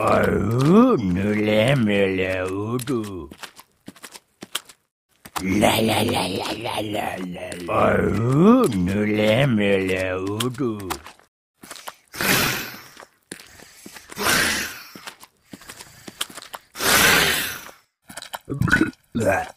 Oh, mule mule udu. La la la la la la la. Oh, mule mule udu. Blah.